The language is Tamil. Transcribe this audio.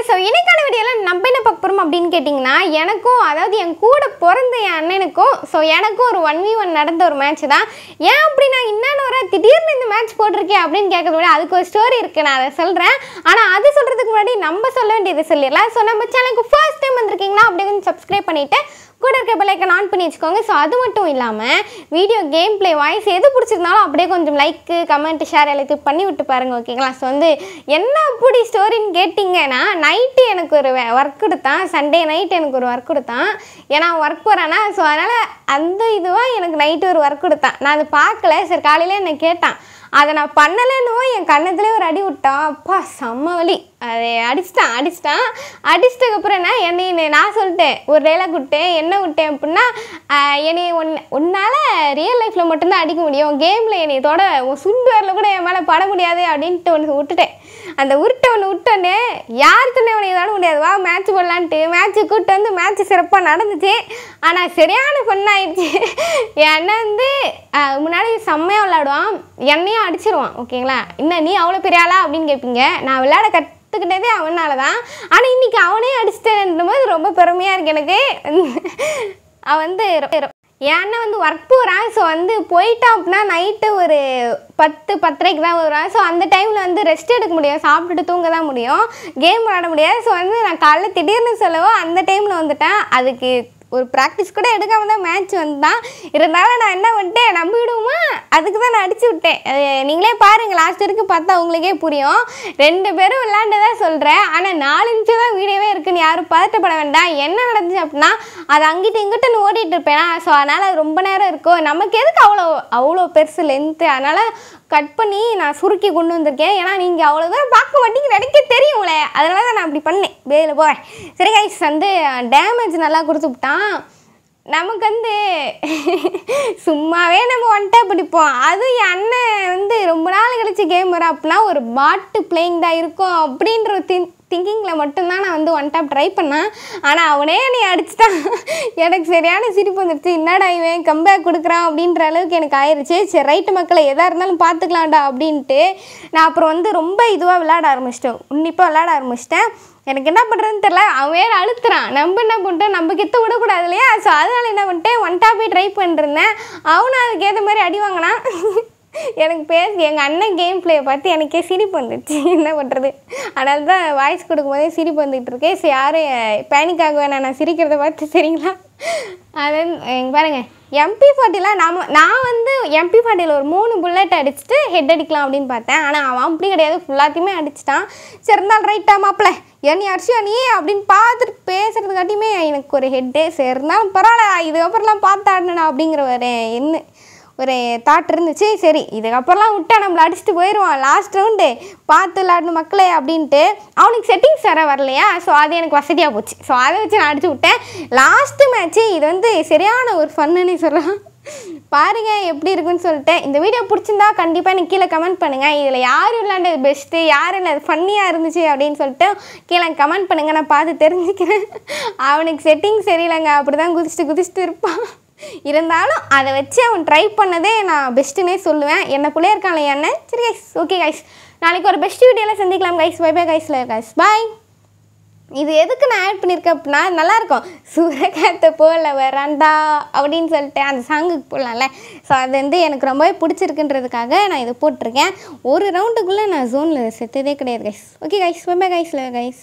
ஸோ இணைக்கான வீடியோவில் நம்ம என்ன பார்க்க போகிறோம் அப்படின்னு கேட்டிங்கன்னா எனக்கும் அதாவது என் கூட பிறந்த என் அண்ணனுக்கும் ஸோ எனக்கும் ஒரு ஒன் வி ஒன் நடந்த ஒரு மேட்ச் தான். ஏன் அப்படி நான் இன்னொன்று திடீர்னு இந்த மேட்ச் போட்டிருக்கேன் அப்படின்னு கேட்கறது விட அதுக்கு ஒரு ஸ்டோரி இருக்குது நான் அதை சொல்கிறேன் ஆனால் அது சொல்கிறதுக்கு முன்னாடி நம்ம சொல்ல வேண்டியது சொல்லிடலாம் ஸோ நம்ம சேனலுக்கு ஃபர்ஸ்ட் டைம் வந்திருக்கீங்கன்னா அப்படி கொஞ்சம் சப்ஸ்கிரைப் பண்ணிவிட்டு கூட இருக்க பெல்லைக்கன் ஆன் பண்ணி வச்சுக்கோங்க. ஸோ அது மட்டும் இல்லாமல் வீடியோ கேம் ப்ளே வாய்ஸ் எது பிடிச்சிருந்தாலும் அப்படியே கொஞ்சம் லைக்கு கமெண்ட் ஷேர் எல்லாத்தையும் பண்ணி விட்டு பாருங்கள் ஓகேங்களா ஸோ வந்து என்ன அப்படி ஸ்டோரின்னு கேட்டிங்கன்னா நைட்டு எனக்கு ஒரு ஒர்க் கொடுத்தான். சண்டே நைட் எனக்கு ஒரு ஒர்க் கொடுத்தான். ஏன்னா ஒர்க் போகிறேன்னா ஸோ அதனால் அந்த இதுவாக எனக்கு நைட்டு ஒரு ஒர்க் கொடுத்தான். நான் அதை பார்க்கல. சரி காலையில் என்னை கேட்டான். அதை நான் பண்ணலைன்னு என் கண்ணத்துலேயே ஒரு அடி விட்டான் அப்பா செம்ம வலி. அதை அடிச்சிட்டான் அடிச்சிட்டான். அடிச்சிட்டதுக்கப்புறம் என்ன என்னை நான் சொல்லிட்டேன் ஒரு டைலாக் விட்டேன் என்ன விட்டேன் அப்படின்னா என்னை ஒன் உன்னால் ரியல் லைஃப்பில் மட்டும்தான் அடிக்க முடியும். கேமில் என்னை தொட உன் சுண்டு வரல கூட என் மேலே பட முடியாது அப்படின்ட்டு ஒன்று விட்டுட்டேன். அந்த உருட்டை ஒன்று விட்டோன்னே யார் துணை உனக்கு தொட முடியாது. வா மேட்ச் போடலான்ட்டு மேட்ச்சு கூப்பிட்டு வந்து மேட்ச் சிறப்பாக நடந்துச்சு. ஆனால் சரியான பொண்ணாயிடுச்சு. என் வந்து முன்னாடி செம்மையாக விளாடுவான் என்னையும் அடிச்சிருவான் ஓகேங்களா? என்ன நீ அவ்வளோ பெரிய ஆளா அப்படின்னு கேட்பீங்க நான் விளையாட கற்றுக்கிட்டதே அவனால தான். ஆனால் இன்னைக்கு அவனே அடிச்சிட்டேன்னும் போது ரொம்ப பெருமையாக இருக்கு எனக்கு. அவன் வந்து என் அண்ணன் வந்து ஒர்க் போகிறான் ஸோ வந்து போயிட்டான் அப்படின்னா நைட்டு ஒரு பத்து பத்தரைக்கு தான் வருவான். ஸோ அந்த டைமில் வந்து ரெஸ்ட் எடுக்க முடியும் சாப்பிட்டுட்டு தூங்க தான் முடியும். கேம் விளாட முடியாது. ஸோ வந்து நான் காலைல திடீர்னு சொல்லவோ அந்த டைமில் வந்துட்டேன். அதுக்கு ஒரு ப்ராக்டிஸ் கூட எடுக்காம தான் மேட்ச் வந்தான். இருந்தாலும் நான் என்ன பண்ணிட்டேன்? நம்பிவிடுவோமா அதுக்கு தான் நான் அடிச்சு விட்டேன். நீங்களே பாருங்கள் லாஸ்ட் வரைக்கும் பார்த்தா உங்களுக்கே புரியும். ரெண்டு பேரும் விளாண்டதான் சொல்கிறேன் ஆனால் நாலு நிமிஷம் தான் வீடியோவே இருக்குன்னு யாரும் பதட்டப்பட வேண்டாம். என்ன நடந்துச்சு அப்படின்னா அது அங்கிட்டு இங்கிட்டுன்னு ஓடிட்டு இருப்பேன்? ஸோ அதனால் ரொம்ப நேரம் இருக்கும் நமக்கு எதுக்கு அவ்வளோ அவ்வளோ பெருசு லென்த்து அதனால் கட் பண்ணி நான் சுருக்கி கொண்டு வந்திருக்கேன். ஏன்னா நீங்கள் அவ்வளோ தூரம் பார்க்க மாட்டீங்க நினைக்க தெரியும்ல அதனால தான் நான் அப்படி பண்ணேன். வேலை போவேன் சரி கைஸ் வந்து டேமேஜ் நல்லா கொடுத்து விட்டான். நமக்கு வந்து சும்மாவே நம்ம ஒன்ட்டா பிடிப்போம் அதுவும் என் அண்ணன் வந்து ரொம்ப நாள் கழிச்சு கேம் வர அப்படின்னா ஒரு பாட்டு பிளேயிங் தான் இருக்கும் அப்படின்ற ஒரு திங்கிங்கில் மட்டும்தான் நான் வந்து ஒன் டாப் ட்ரை பண்ணேன். ஆனால் அவனே என்னை அடிச்சிட்டான். எனக்கு சரியான சிரிப்பு வந்துடுச்சு என்னடா இவன்? கம்பேக் கொடுக்குறான். அப்படின்ற அளவுக்கு எனக்கு ஆயிடுச்சு. சரி ரைட்டு மக்களை எதாக இருந்தாலும் பார்த்துக்கலாம்டா அப்படின்ட்டு நான் அப்புறம் வந்து ரொம்ப இதுவாக விளையாட ஆரம்பிச்சிட்டேன். உன்னிப்பாக விளையாட ஆரம்பிச்சிட்டேன். எனக்கு என்ன பண்ணுறதுன்னு தெரில அவன் வேறு அழுத்துறான். நம்ம என்ன பண்ணிட்டோம்? நம்ம கிட்ட விடக்கூடாது இல்லையா? ஸோ அதனால் என்ன பண்ணிட்டேன்? ஒன் டாப்பே ட்ரை பண்ணிருந்தேன் அவனும் அதுக்கேற்ற மாதிரி அடி வாங்கினான். எனக்கு பேசி எங்கள் அண்ணன் கேம் பிளேயை பார்த்து எனக்கே சிரிப்பு வந்துடுச்சு என்ன பண்ணுறது அதனால தான் வாய்ஸ் கொடுக்கும்போதே சிரிப்பு வந்துகிட்டு இருக்கேன் ஸோ யாரும் பேனிக் ஆக வேணாம் நான் சிரிக்கிறத பார்த்து சரிங்களா? அது இங்க பாருங்கள் எம்பி ஃபார்ட்டிலாம் நம்ம நான் வந்து எம்பி ஃபார்ட்டியில் ஒரு மூணு புல்லட் அடிச்சுட்டு ஹெட் அடிக்கலாம் அப்படின்னு பார்த்தேன். ஆனால் அவன் அப்படி கிடையாது. ஃபுல்லாத்தையுமே அடிச்சிட்டான். சரி இருந்தாலும் ரைட்டா மாப்பிள்ள என்னை அரிசியா நீ? அப்படின்னு பார்த்துட்டு பேசுகிறதுக்காட்டியுமே எனக்கு ஒரு ஹெட்டே சரி இருந்தாலும் பரவாயில்ல. இதுக்கப்புறம்லாம் பார்த்து ஆடணுடா அப்படிங்கிற ஒரு என்ன ஒரு தாட் இருந்துச்சு சரி இதுக்கப்புறம்லாம் விட்டா நம்மளை அடிச்சுட்டு போயிடுவான் லாஸ்ட் ரவுண்டு பார்த்து விளாடணும் மக்களே அப்படின்ட்டு அவனுக்கு செட்டிங்ஸ் வர வரலையா? ஸோ அது எனக்கு வசதியாக போச்சு. ஸோ அதை வச்சு நான் அடிச்சு விட்டேன். லாஸ்ட்டு மேட்ச்சு இது வந்து சரியான ஒரு ஃபன்னுன்னு சொல்லலாம். பாருங்க எப்படி இருக்குன்னு சொல்லிட்டு. இந்த வீடியோ பிடிச்சிருந்தா கண்டிப்பாக எனக்கு கீழே கமெண்ட் பண்ணுங்கள் இதில் யார் விளாண்டது பெஸ்ட்டு யார் இல்லை ஃபன்னியாக இருந்துச்சு அப்படின்னு சொல்லிட்டு கீழே கமெண்ட் பண்ணுங்கள் நான் பார்த்து தெரிஞ்சுக்கிறேன். அவனுக்கு செட்டிங் சரியில்லைங்க அப்படி தான் குதிச்சுட்டு குதிச்சுட்டு இருப்பான். இருந்தாலும் அதை வச்சு அவன் ட்ரை பண்ணதே நான் பெஸ்ட்டுன்னே சொல்லுவேன். என்ன பிள்ளைய இருக்கான் என்ன சரி கைஸ் ஓகே கைஸ் நாளைக்கு ஒரு பெஸ்ட் வீடியோவில் சந்திக்கலாம் கைஸ் பை பை கைஸில் கைஸ் பாய் இது எதுக்கு நான் ஆட் பண்ணியிருக்கேன் அப்படின்னா நல்லாயிருக்கும் சூரகாத்த போல வராண்டா அப்படின்னு சொல்லிட்டு அந்த சாங்குக்கு போடலாம்ல ஸோ அது வந்து எனக்கு ரொம்பவே பிடிச்சிருக்குன்றதுக்காக நான் இதை போட்டிருக்கேன். ஒரு ரவுண்டுக்குள்ளே நான் ஜோனில் செத்ததே கிடையாது guys okay guys bye bye கைஸில் guys